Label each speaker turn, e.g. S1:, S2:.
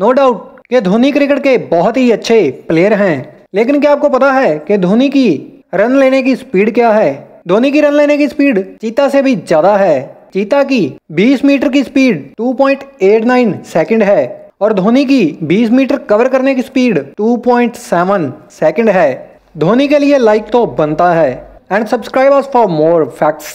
S1: No doubt कि Dhoni cricket के बहुत ही अच्छे प्लेयर हैं, लेकिन क्या आपको पता है कि धोनी की रन लेने की स्पीड क्या है? धोनी की रन लेने की स्पीड चीता से भी ज़्यादा है। चीता की 20 मीटर की स्पीड 2.89 सेकंड है और धोनी की 20 मीटर कवर करने की स्पीड 2.7 सेकंड है। धोनी के लिए लाइक तो बनता है। And subscribe for more facts